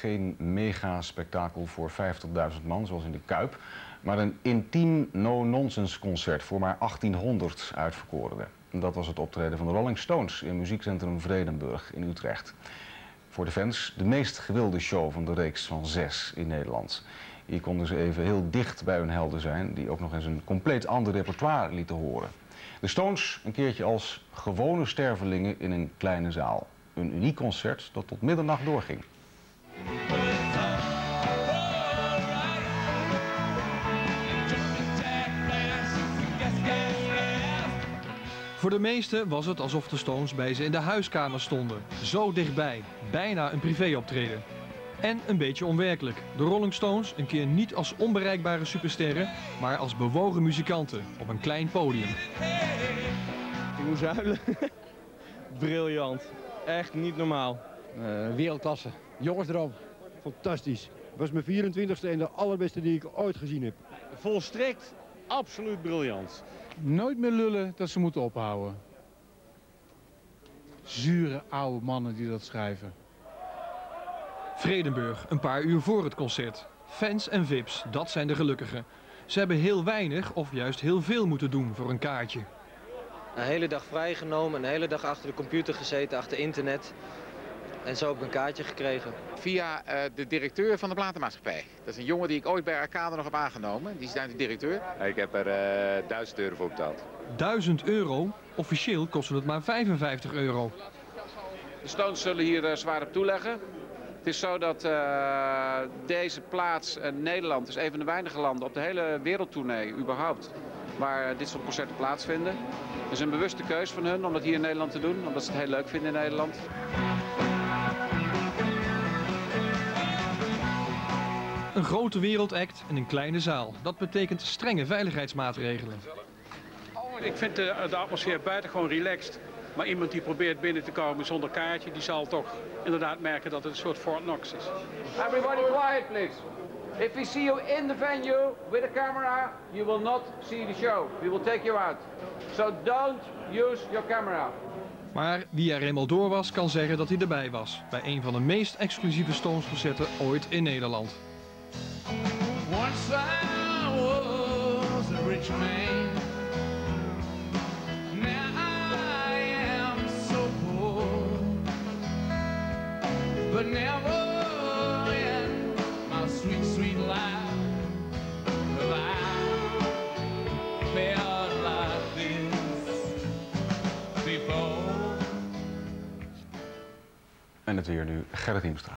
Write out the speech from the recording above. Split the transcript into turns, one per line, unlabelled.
geen mega-spektakel voor 50.000 man, zoals in de Kuip, maar een intiem no-nonsense concert voor maar 1800 uitverkorenen. Dat was het optreden van de Rolling Stones in muziekcentrum Vredenburg in Utrecht. Voor de fans de meest gewilde show van de reeks van zes in Nederland. Hier konden ze even heel dicht bij hun helden zijn, die ook nog eens een compleet ander repertoire lieten horen. De Stones een keertje als gewone stervelingen in een kleine zaal. Een uniek concert dat tot middernacht doorging.
Voor de meesten was het alsof de Stones bij ze in de huiskamer stonden. Zo dichtbij, bijna een privéoptreden. En een beetje onwerkelijk. De Rolling Stones een keer niet als onbereikbare supersterren, maar als bewogen muzikanten op een klein podium.
Ik moest huilen. Briljant. Echt niet normaal.
Uh, wereldklasse. Jongensdroom. Fantastisch. Het was mijn 24ste en de allerbeste die ik ooit gezien heb.
Volstrekt absoluut briljant.
Nooit meer lullen dat ze moeten ophouden. Zure oude mannen die dat schrijven.
Vredenburg, een paar uur voor het concert. Fans en vips, dat zijn de gelukkigen. Ze hebben heel weinig of juist heel veel moeten doen voor een kaartje.
Een hele dag vrijgenomen, een hele dag achter de computer gezeten, achter internet. En zo heb ik een kaartje gekregen.
Via uh, de directeur van de platenmaatschappij. Dat is een jongen die ik ooit bij Arcade nog heb aangenomen. Die is daar de directeur.
Ik heb er uh, 1000 euro voor betaald.
1000 euro? Officieel kostte het maar 55 euro.
De Stones zullen hier uh, zwaar op toeleggen. Het is zo dat uh, deze plaats, uh, Nederland, is een van de weinige landen op de hele wereldtournee überhaupt waar dit soort concerten plaatsvinden. Het is een bewuste keus van hun om dat hier in Nederland te doen, omdat ze het heel leuk vinden in Nederland.
Een grote wereldact in een kleine zaal. Dat betekent strenge veiligheidsmaatregelen.
Ik vind de, de atmosfeer buitengewoon relaxed. Maar iemand die probeert binnen te komen zonder kaartje, die zal toch inderdaad merken dat het een soort Fort Knox is.
Everybody quiet please. If we see you in the venue with a camera, you will not see the show. We will take you out. So don't use your camera.
Maar wie er eenmaal door was, kan zeggen dat hij erbij was. Bij een van de meest exclusieve Stones-concerten ooit in Nederland.
Once I was a rich man. Now I am so poor. But never in my sweet, sweet life have I felt like this before.
En het weer nu, Gerrit Hiemstra.